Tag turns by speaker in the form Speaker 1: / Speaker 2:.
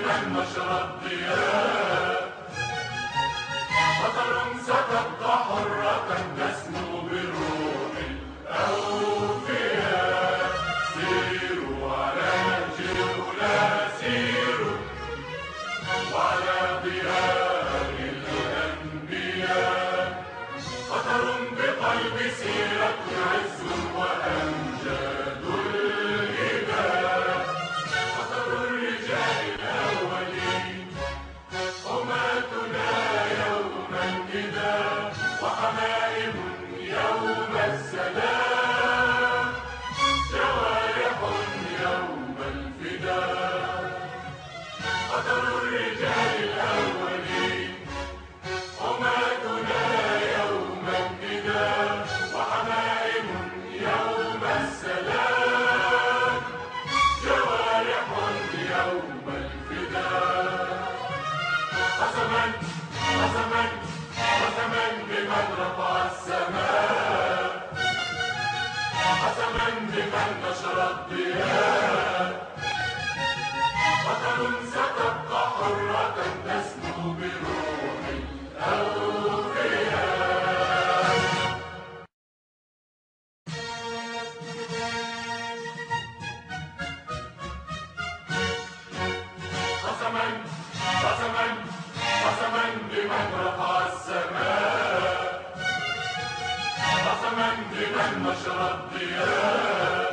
Speaker 1: نشر الضياء ستبقى حرة تسمو الأوفياء سيروا على سيروا وعلى بقلب سيرة بمن نشر الضياء قطر قسما بمن رفع السماء قسما بمن نشر الضياء